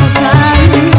Thân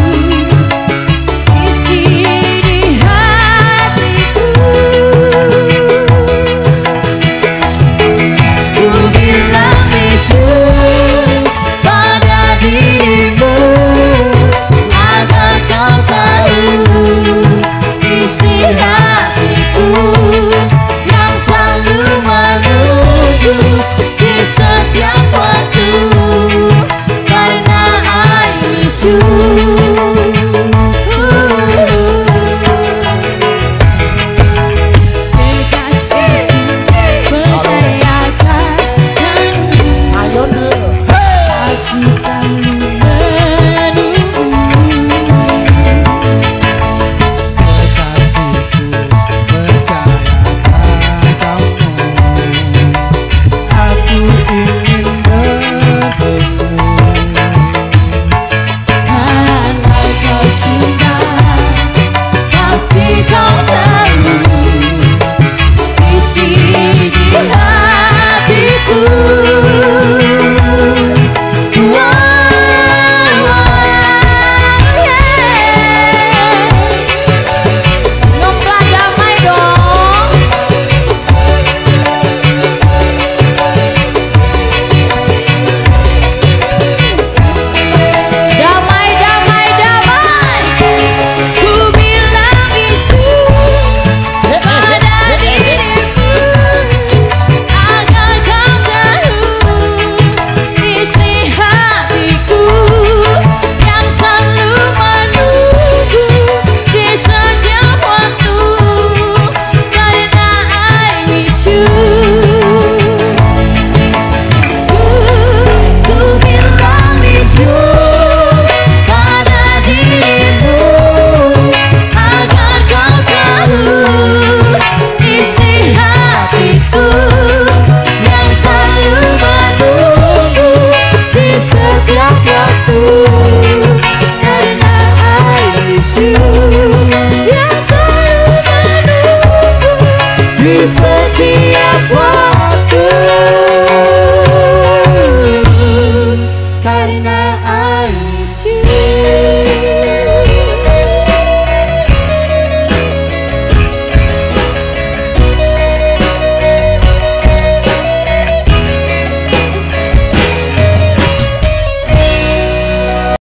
peace. said.